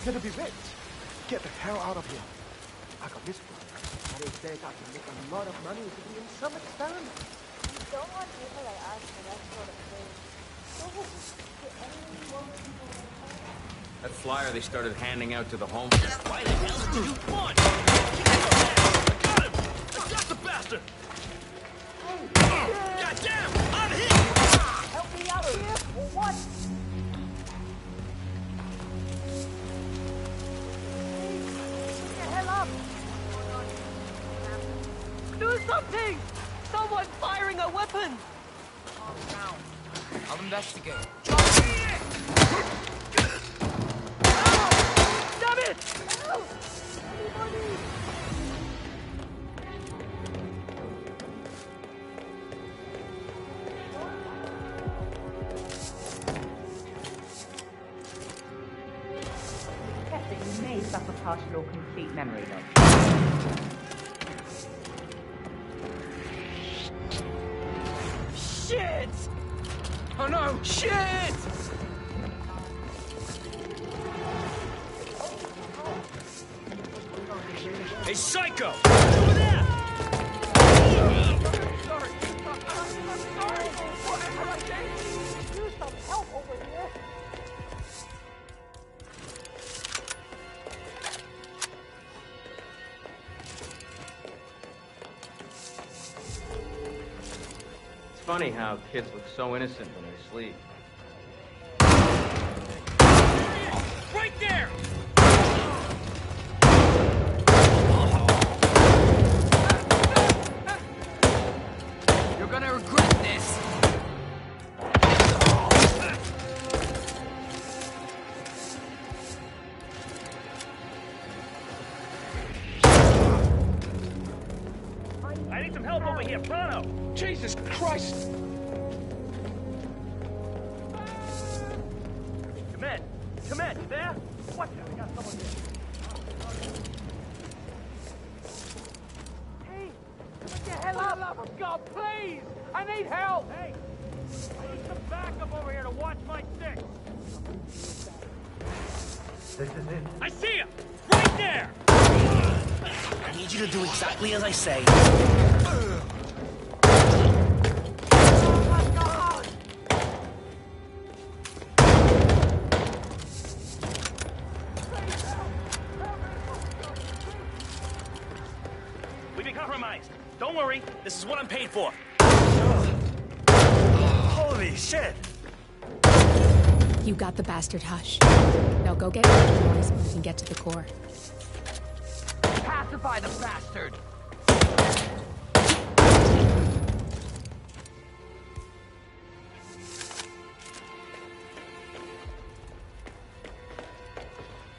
I'm gonna be rich. Get the hell out of here. I got this one. And it says I can make a lot of money if you do some experiment. You don't want people like us for that sort of thing. That flyer they started handing out to the homeless. Why the hell did you want? I got him! I got the bastard! God damn! I'm hit! Help me out here, what? Something! Someone's firing a weapon! Calm down. I'll investigate. Damn it! Professor, you may suffer partial or complete memory loss. Oh no! Shit! Hey, psycho! It's funny how kids look so innocent when they sleep. Right there! Need some help over here, pronto! Jesus Christ! Come in! Come in, you there? Watch out, I got someone here. Hey! Get the hell up! love of God, please! I need help! Hey! I need some backup over here to watch my six! This is it. I see him! Right there! I need you to do exactly as I say. We've been compromised. Don't worry, this is what I'm paid for. Holy shit! You got the bastard hush. Now go get the noise and we can get to the core. Pacify the bastard!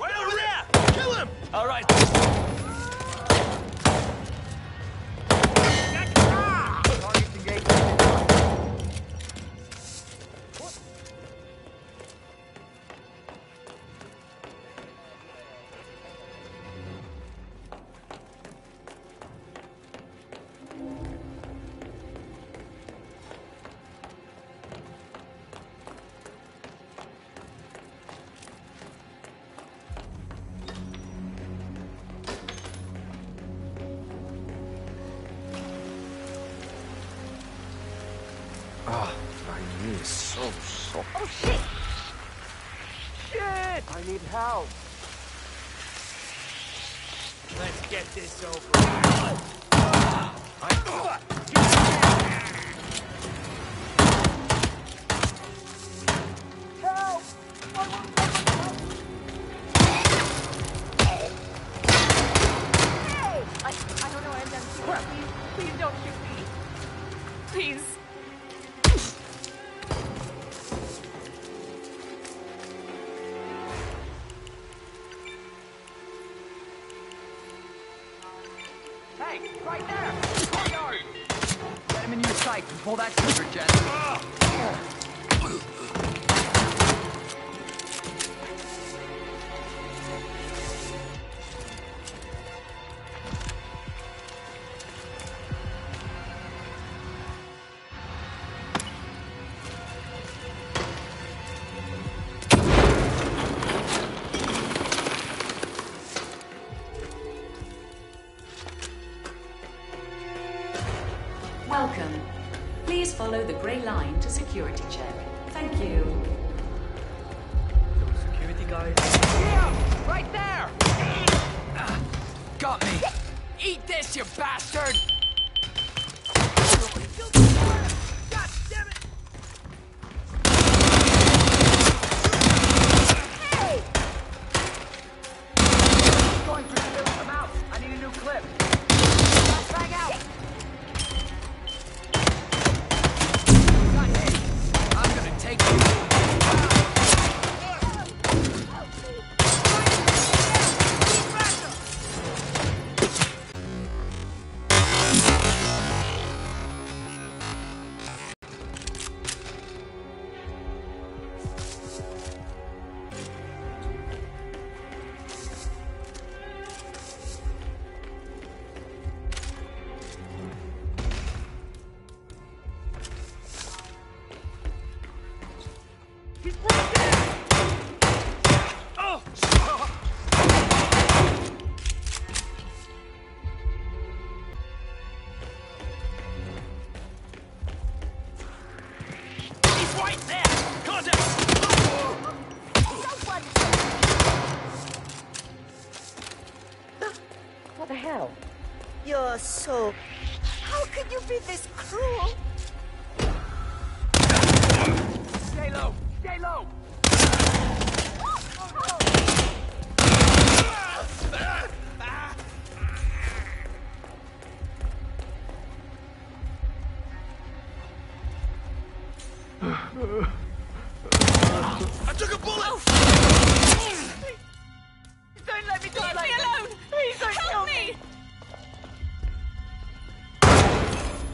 There! Kill him! All right. Shit! I need help. Let's get this over. Help! I want help! Hey! I, I don't know what I've done to you. Please, please don't shoot me. Please. Pull that trigger, Jen. Security check. Thank you. Those security guys. Yeah! Right there! Got me! Eat this, you bastard! Hell? You're so. How could you be this cruel? Stay low! Stay low!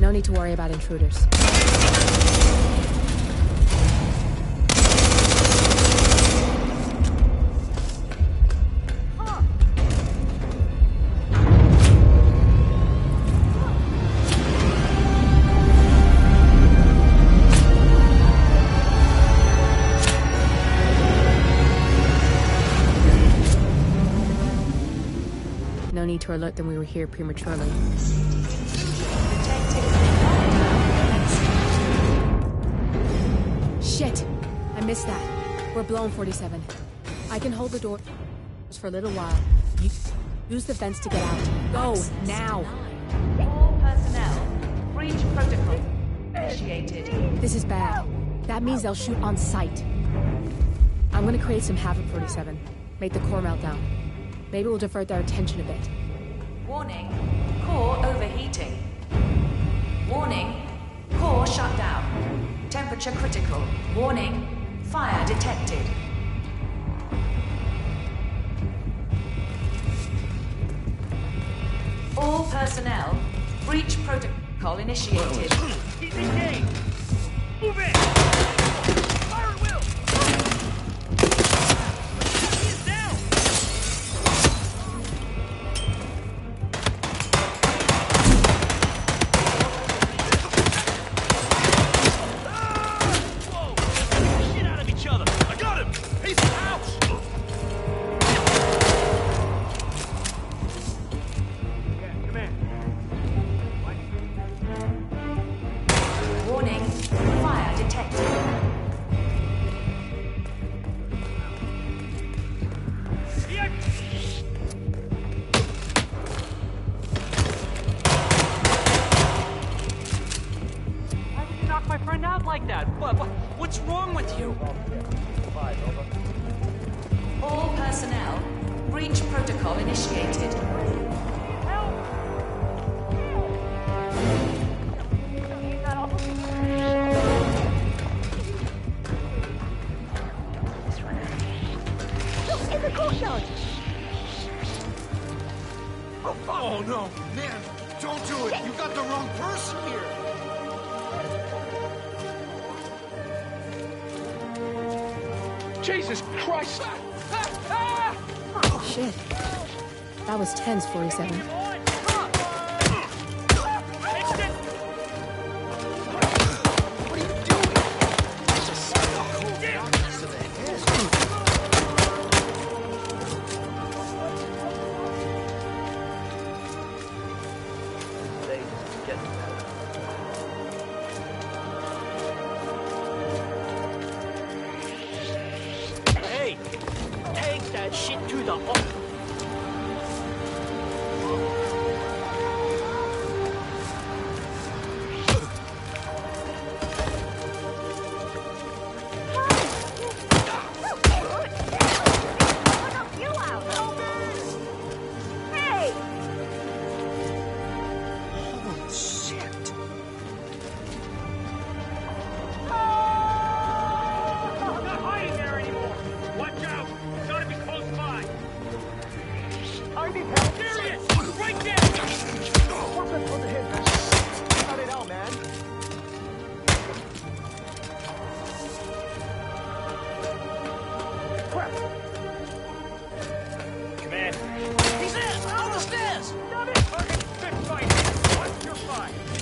No need to worry about intruders. No need to alert them we were here prematurely. Shit! I missed that. We're blown 47. I can hold the door for a little while. You use the vents to get out. Go now. All personnel, breach protocol initiated. This is bad. That means they'll shoot on sight. I'm gonna create some havoc 47. Make the core melt down. Maybe we'll divert their attention a bit. Warning, core overheating. Warning, core shut down. Temperature critical. Warning, fire detected. All personnel, breach protocol initiated. He's engaged. Move in. like that. What, what, what's wrong with you? All personnel, breach protocol initiated. Oh no, man, don't do it. You got the wrong person here. Jesus Christ! Oh, shit. That was tense, 47. 队长 Stop it, this fucking fight! What's your fight?